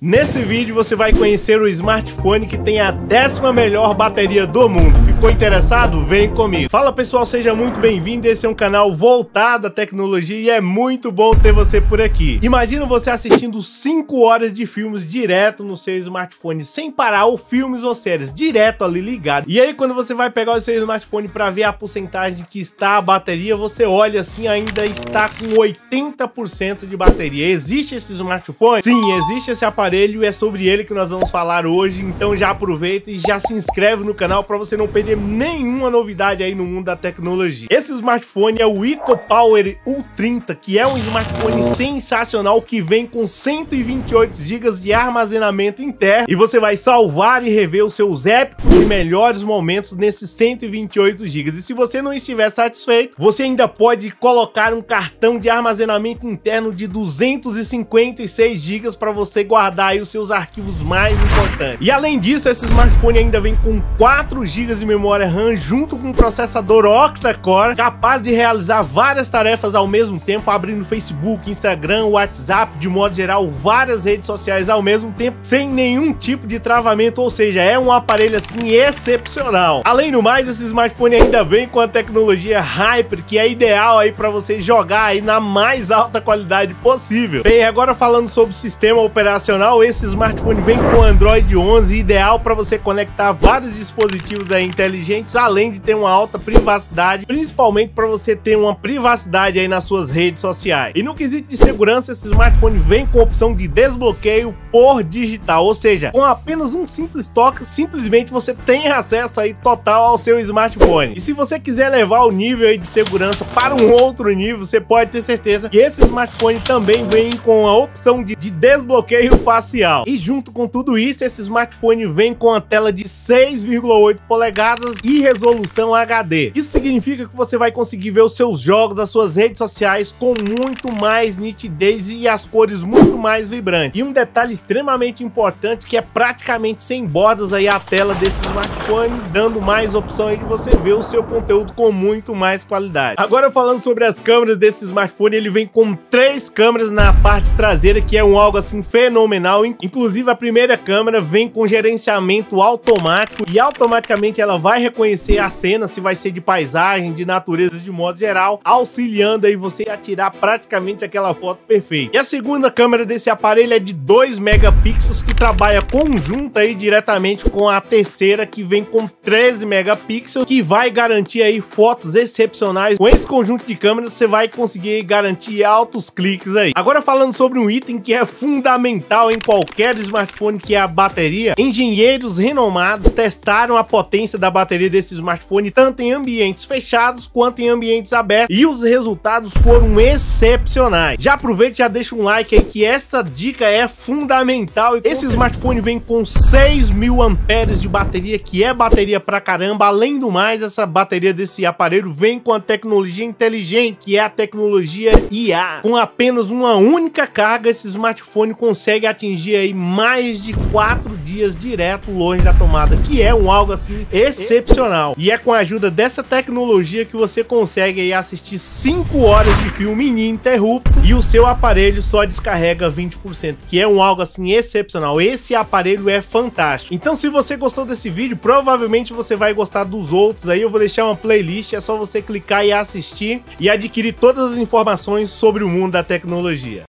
Nesse vídeo você vai conhecer o smartphone que tem a décima melhor bateria do mundo. Ficou interessado? Vem comigo. Fala pessoal, seja muito bem-vindo. Esse é um canal voltado à tecnologia e é muito bom ter você por aqui. Imagina você assistindo 5 horas de filmes direto no seu smartphone, sem parar, ou filmes ou séries, direto ali ligado. E aí quando você vai pegar o seu smartphone para ver a porcentagem que está a bateria, você olha assim, ainda está com 80% de bateria. Existe esse smartphone? Sim, existe esse aparelho e é sobre ele que nós vamos falar hoje. Então já aproveita e já se inscreve no canal para você não perder nenhuma novidade aí no mundo da tecnologia. Esse smartphone é o EcoPower U30, que é um smartphone sensacional que vem com 128 GB de armazenamento interno e você vai salvar e rever os seus épicos e melhores momentos nesses 128 GB. E se você não estiver satisfeito, você ainda pode colocar um cartão de armazenamento interno de 256 GB para você guardar guardar aí os seus arquivos mais importantes. E além disso, esse smartphone ainda vem com 4 GB de memória RAM junto com um processador octa-core capaz de realizar várias tarefas ao mesmo tempo, abrindo Facebook, Instagram, WhatsApp, de modo geral, várias redes sociais ao mesmo tempo, sem nenhum tipo de travamento, ou seja, é um aparelho assim excepcional. Além do mais, esse smartphone ainda vem com a tecnologia Hyper, que é ideal aí para você jogar aí na mais alta qualidade possível. Bem, agora falando sobre sistema operacional esse smartphone vem com Android 11, ideal para você conectar vários dispositivos aí inteligentes, além de ter uma alta privacidade, principalmente para você ter uma privacidade aí nas suas redes sociais. E no quesito de segurança, esse smartphone vem com opção de desbloqueio por digital, ou seja, com apenas um simples toque, simplesmente você tem acesso aí total ao seu smartphone. E se você quiser levar o nível de segurança para um outro nível, você pode ter certeza que esse smartphone também vem com a opção de, de desbloqueio facial. E junto com tudo isso, esse smartphone vem com a tela de 6,8 polegadas e resolução HD. Isso significa que você vai conseguir ver os seus jogos, as suas redes sociais com muito mais nitidez e as cores muito mais vibrantes. E um detalhe extremamente importante que é praticamente sem bordas aí a tela desse smartphone, dando mais opção aí de você ver o seu conteúdo com muito mais qualidade. Agora falando sobre as câmeras desse smartphone, ele vem com três câmeras na parte traseira, que é um algo assim fenomenal. Inclusive, a primeira câmera vem com gerenciamento automático e automaticamente ela vai reconhecer a cena, se vai ser de paisagem, de natureza de modo geral, auxiliando aí você a tirar praticamente aquela foto perfeita. E a segunda câmera desse aparelho é de 2 megapixels que trabalha conjunta aí diretamente com a terceira que vem com 13 megapixels que vai garantir aí fotos excepcionais. Com esse conjunto de câmeras você vai conseguir garantir altos cliques aí. Agora falando sobre um item que é fundamental em qualquer smartphone que é a bateria, engenheiros renomados testaram a potência da bateria desse smartphone tanto em ambientes fechados quanto em ambientes abertos e os resultados foram excepcionais. Já aproveita e já deixa um like aí que essa dica é fundamental. Esse smartphone vem com 6 mil amperes de bateria, que é bateria pra caramba. Além do mais, essa bateria desse aparelho vem com a tecnologia inteligente, que é a tecnologia IA. Com apenas uma única carga, esse smartphone consegue atingir aí mais de quatro dias direto longe da tomada, que é um algo assim excepcional. E é com a ajuda dessa tecnologia que você consegue aí assistir 5 horas de filme ininterrupto e o seu aparelho só descarrega 20%, que é um algo assim excepcional. Esse aparelho é fantástico. Então se você gostou desse vídeo, provavelmente você vai gostar dos outros aí. Eu vou deixar uma playlist, é só você clicar e assistir e adquirir todas as informações sobre o mundo da tecnologia.